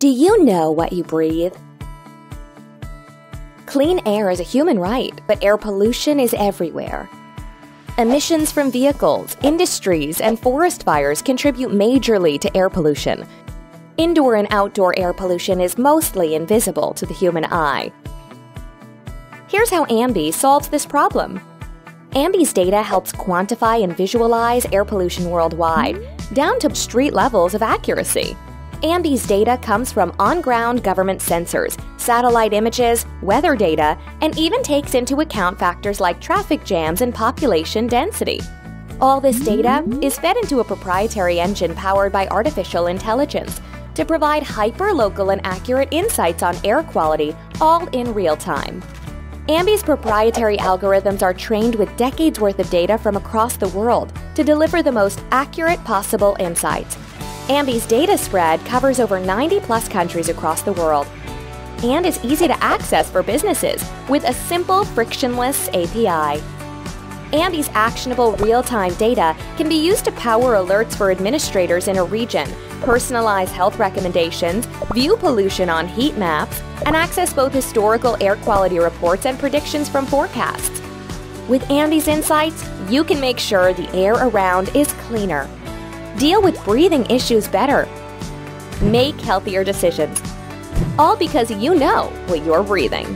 Do you know what you breathe? Clean air is a human right, but air pollution is everywhere. Emissions from vehicles, industries, and forest fires contribute majorly to air pollution. Indoor and outdoor air pollution is mostly invisible to the human eye. Here's how Ambee solves this problem. Ambee's data helps quantify and visualize air pollution worldwide, down to street levels of accuracy. Ambee's data comes from on ground government sensors, satellite images, weather data, and even takes into account factors like traffic jams and population density. All this data is fed into a proprietary engine powered by artificial intelligence to provide hyper local and accurate insights on air quality, all in real time. Ambee's proprietary algorithms are trained with decades worth of data from across the world to deliver the most accurate possible insights Ambee's data spread covers over 90 plus countries across the world and is easy to access for businesses with a simple, frictionless API. Ambee's actionable real time data can be used to power alerts for administrators in a region, personalize health recommendations, view pollution on heat maps, and access both historical air quality reports and predictions from forecasts. With Ambee's insights, you can make sure the air around is cleaner deal with breathing issues better, make healthier decisions. All because you know what you're breathing.